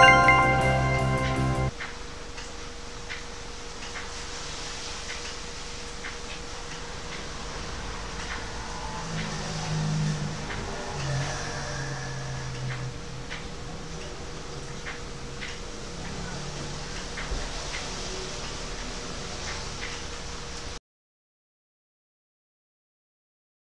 Bye.